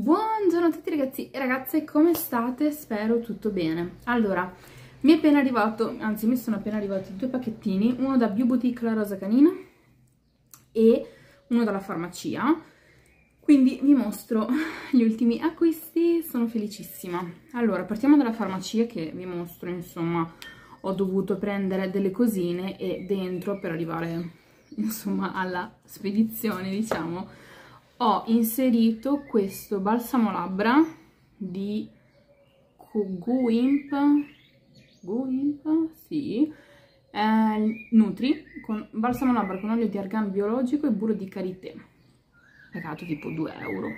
Buongiorno a tutti ragazzi e ragazze, come state? Spero tutto bene. Allora, mi è appena arrivato, anzi mi sono appena arrivati due pacchettini, uno da Bio Boutique La Rosa Canina e uno dalla farmacia, quindi vi mostro gli ultimi acquisti, sono felicissima. Allora, partiamo dalla farmacia che vi mostro, insomma, ho dovuto prendere delle cosine e dentro per arrivare, insomma, alla spedizione, diciamo, ho inserito questo balsamo labbra di Guimp, Guimp, sì, eh, Nutri, con balsamo labbra con olio di argan biologico e burro di karité, pagato tipo 2 euro.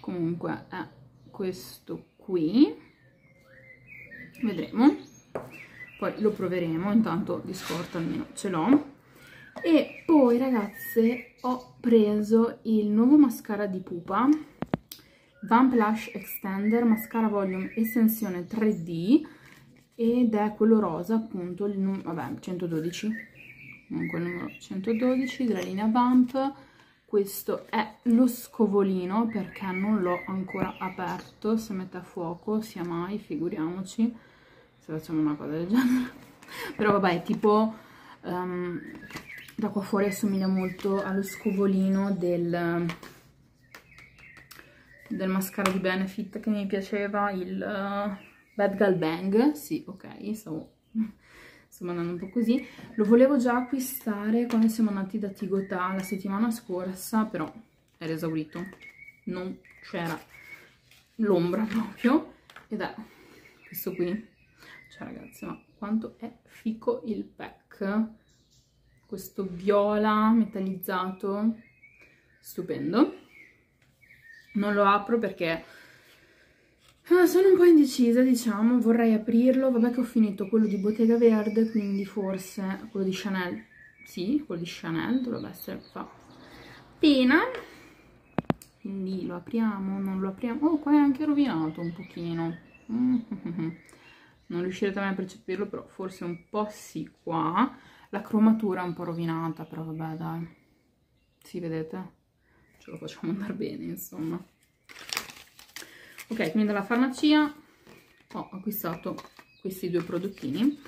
Comunque è questo qui, vedremo, poi lo proveremo, intanto di scorta almeno ce l'ho e poi ragazze ho preso il nuovo mascara di Pupa Vamp Lash Extender Mascara Volume Estensione 3D ed è quello rosa appunto il vabbè 112 comunque il numero 112 della linea Vamp. Questo è lo scovolino perché non l'ho ancora aperto se mette a fuoco sia mai figuriamoci se facciamo una cosa del genere. Però vabbè tipo um, da qua fuori assomiglia molto allo scovolino del, del mascara di Benefit che mi piaceva, il uh, Bad Gal Bang, sì, ok, stavo, stavo andando un po' così. Lo volevo già acquistare quando siamo andati da Tigotà la settimana scorsa, però era esaurito, non c'era l'ombra proprio, ed è questo qui. Cioè ragazzi, ma quanto è fico il pack! Questo viola metallizzato stupendo. Non lo apro perché ah, sono un po' indecisa diciamo vorrei aprirlo. Vabbè che ho finito quello di Bottega Verde quindi forse quello di Chanel. Sì, quello di Chanel dovrebbe essere fa pena. Quindi lo apriamo, non lo apriamo. Oh qua è anche rovinato un pochino. Mm -hmm. non riuscirete mai a percepirlo però forse un po' sì qua la cromatura è un po' rovinata, però vabbè dai. Sì, vedete? Ce lo facciamo andare bene, insomma. Ok, quindi dalla farmacia ho acquistato questi due prodottini.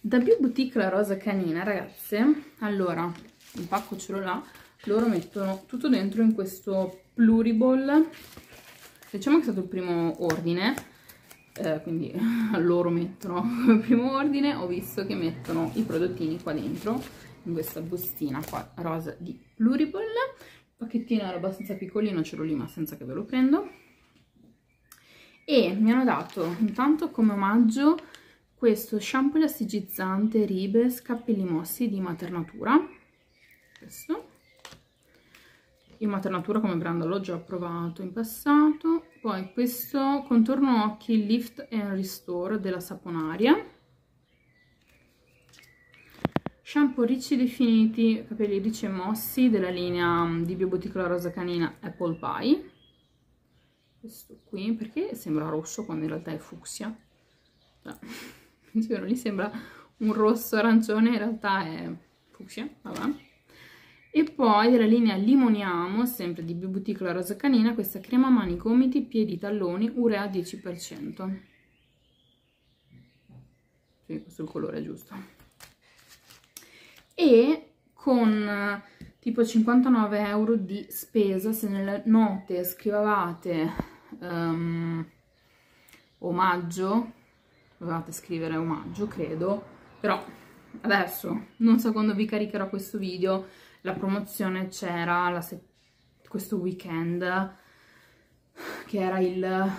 Da Bio Boutique la rosa canina, ragazze, allora, il pacco ce l'ho là, loro mettono tutto dentro in questo pluriball. Diciamo che è stato il primo ordine, eh, quindi loro mettono come primo ordine, ho visto che mettono i prodottini qua dentro, in questa bustina qua rosa di Pluriball, il pacchettino era abbastanza piccolino, ce l'ho lì ma senza che ve lo prendo, e mi hanno dato intanto come omaggio questo shampoo elastigizzante Ribes Capelli Mossi di Maternatura, questo, io Maternatura come brand l'ho già provato in passato, poi questo contorno occhi Lift and Restore della Saponaria. Shampoo ricci definiti, capelli ricci e mossi della linea mm, di Bioboticola Rosa Canina Apple Pie. Questo qui, perché sembra rosso quando in realtà è fucsia? Cioè, lì sembra un rosso arancione, in realtà è fucsia, vabbè. E poi della linea Limoniamo, sempre di Boutique La Rosa Canina, questa crema mani, gomiti, piedi, talloni, urea 10%. Sì, questo è il colore giusto. E con tipo 59 euro di spesa, se nelle note scrivevate um, omaggio, dovevate scrivere omaggio, credo, però adesso, non so quando vi caricherò questo video, la promozione c'era questo weekend che era il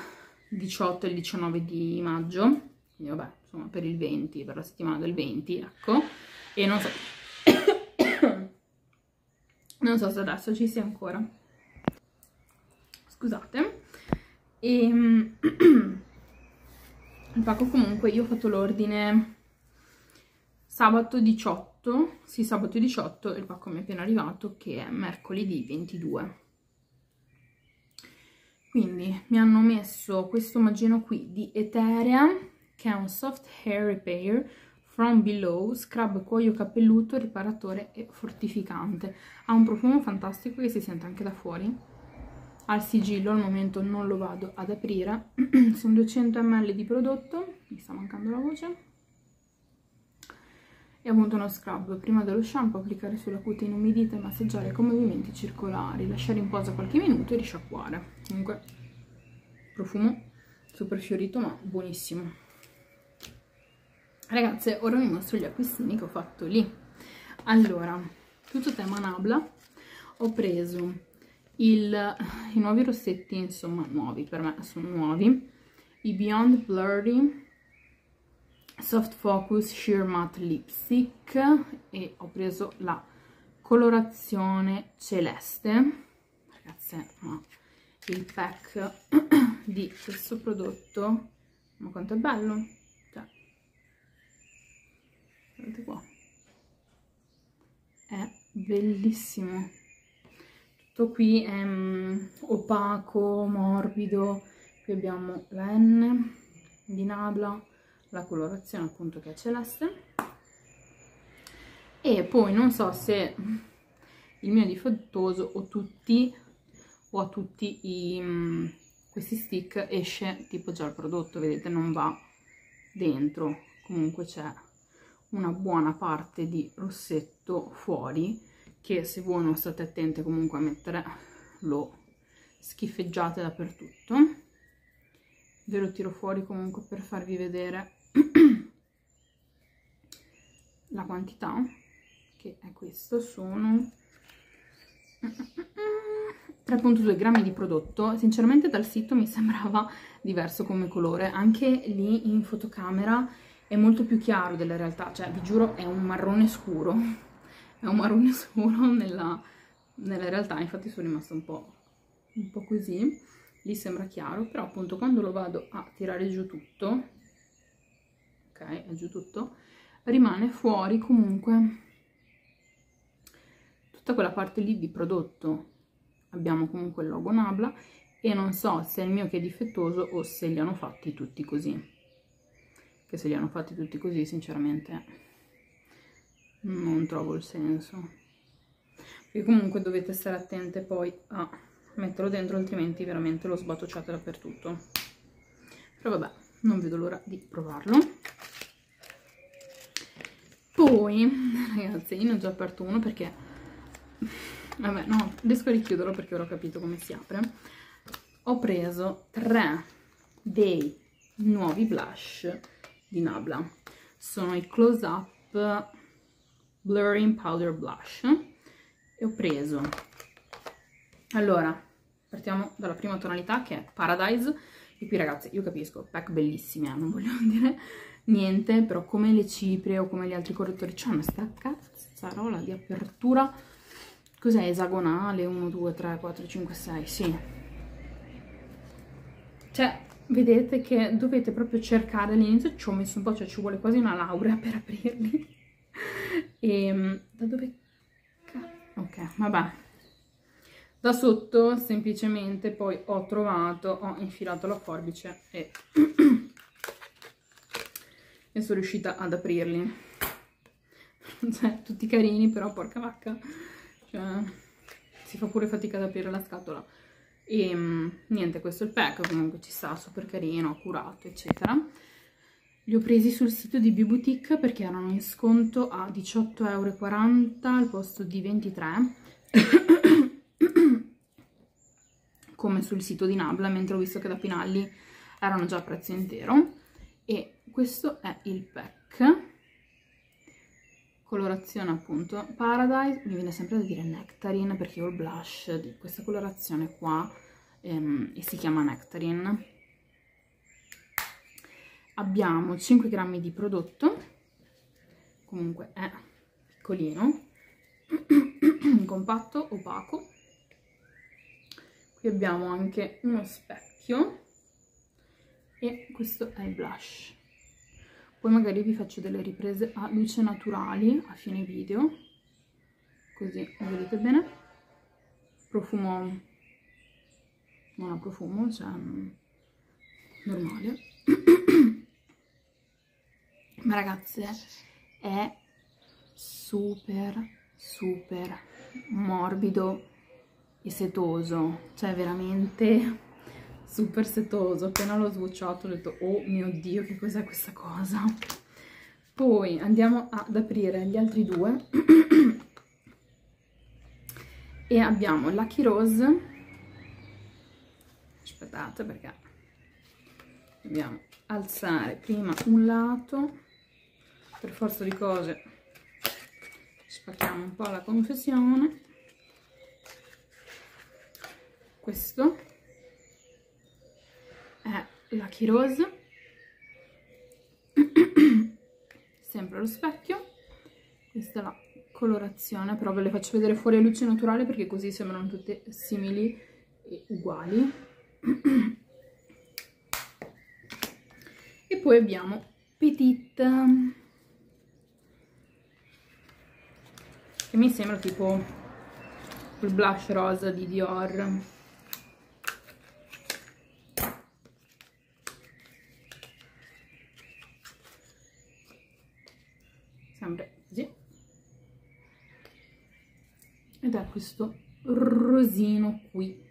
18 e il 19 di maggio. Quindi vabbè insomma per il 20 per la settimana del 20 ecco. E non so non so se adesso ci sia ancora. Scusate. E il pacco comunque io ho fatto l'ordine sabato 18, sì sabato 18 il pacco mi è appena arrivato che è mercoledì 22. Quindi mi hanno messo questo omaggino qui di Eterea che è un soft hair repair from below, scrub cuoio capelluto, riparatore e fortificante. Ha un profumo fantastico che si sente anche da fuori. al sigillo, al momento non lo vado ad aprire, sono 200 ml di prodotto, mi sta mancando la voce, e appunto uno scrub, prima dello shampoo applicare sulla cute inumidita e massaggiare con movimenti circolari, lasciare in posa qualche minuto e risciacquare, comunque profumo super fiorito ma buonissimo. Ragazze, ora vi mostro gli acquistini che ho fatto lì. Allora, tutto tema Nabla, ho preso il, i nuovi rossetti, insomma nuovi, per me sono nuovi, i Beyond Blurry Soft Focus Sheer Matte Lipstick e ho preso la colorazione celeste, ragazze, ma il pack di questo prodotto, ma quanto è bello, cioè, guardate qua, è bellissimo. Tutto qui è um, opaco, morbido, qui abbiamo la N di Nabla, la colorazione appunto che è celeste. E poi non so se il mio difettoso o tutti o a tutti i, um, questi stick esce tipo già il prodotto, vedete non va dentro, comunque c'è una buona parte di rossetto fuori che se voi non state attente comunque a mettere lo schifeggiate dappertutto. Ve lo tiro fuori comunque per farvi vedere la quantità che è questo sono 3.2 grammi di prodotto. Sinceramente dal sito mi sembrava diverso come colore. Anche lì in fotocamera è molto più chiaro della realtà. Cioè vi giuro è un marrone scuro. È un marrone scuro nella, nella realtà, infatti sono rimasta un po', un po' così, lì sembra chiaro, però appunto quando lo vado a tirare giù tutto, ok, è giù tutto, rimane fuori comunque. Tutta quella parte lì di prodotto, abbiamo comunque il logo Nabla e non so se è il mio che è difettoso o se li hanno fatti tutti così, che se li hanno fatti tutti così sinceramente non trovo il senso. E comunque dovete stare attente poi a metterlo dentro altrimenti veramente lo sbatocciate dappertutto. Però vabbè non vedo l'ora di provarlo poi ragazzi io ne ho già aperto uno perché vabbè no riesco a richiuderlo perché ora ho capito come si apre. Ho preso tre dei nuovi blush di Nabla. Sono i close up Blurring Powder Blush. E ho preso allora partiamo dalla prima tonalità che è Paradise. E qui ragazzi io capisco pack bellissimi eh, non voglio dire niente però come le ciprie o come gli altri correttori c'hanno sta cazzarola di apertura cos'è? Esagonale 1 2 3 4 5 6 sì. Cioè vedete che dovete proprio cercare all'inizio ci ho messo un po' cioè ci vuole quasi una laurea per aprirli. E ehm, da dove... Ok, vabbè. Da sotto semplicemente poi ho trovato, ho infilato la forbice e, e sono riuscita ad aprirli. Cioè, tutti carini, però porca vacca. Cioè, si fa pure fatica ad aprire la scatola. E ehm, niente, questo è il pack, comunque ci sta, super carino, curato, eccetera. Li ho presi sul sito di B-Boutique perché erano in sconto a 18,40 euro al posto di 23 come sul sito di Nabla, mentre ho visto che da Pinalli erano già a prezzo intero. E questo è il pack. Colorazione appunto. Paradise, mi viene sempre da dire Nectarine perché ho il blush di questa colorazione qua ehm, e si chiama Nectarine abbiamo 5 grammi di prodotto. Comunque è piccolino. Compatto opaco. Qui abbiamo anche uno specchio e questo è il blush. Poi magari vi faccio delle riprese a luce naturali a fine video così vedete bene. Profumo non ha profumo cioè mm, normale. Ma ragazze è super super morbido e setoso, cioè veramente super setoso. Appena l'ho swatchato ho detto oh mio dio che cos'è questa cosa. Poi andiamo ad aprire gli altri due e abbiamo Lucky Rose. Aspettate perché dobbiamo alzare prima un lato per forza di cose spacchiamo un po' la confezione questo Lucky Rose sempre lo specchio. Questa è la colorazione però ve le faccio vedere fuori a luce naturale perché così sembrano tutte simili e uguali. E poi abbiamo Petite che mi sembra tipo il blush rosa di Dior sempre così ed è questo rosino qui.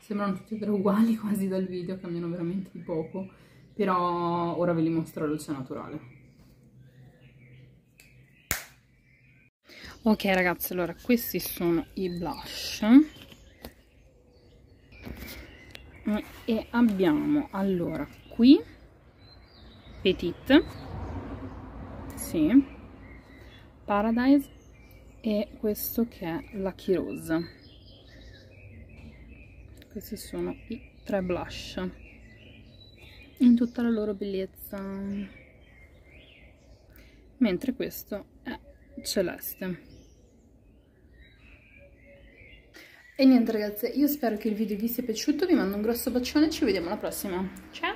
Sembrano tutti e tre uguali quasi dal video cambiano veramente di poco però ora ve li mostro luce naturale. Ok ragazzi allora questi sono i blush. E abbiamo allora qui Petite sì Paradise e questo che è Lucky Rose questi sono i tre blush in tutta la loro bellezza mentre questo è celeste e niente ragazze, io spero che il video vi sia piaciuto, vi mando un grosso bacione ci vediamo alla prossima. Ciao!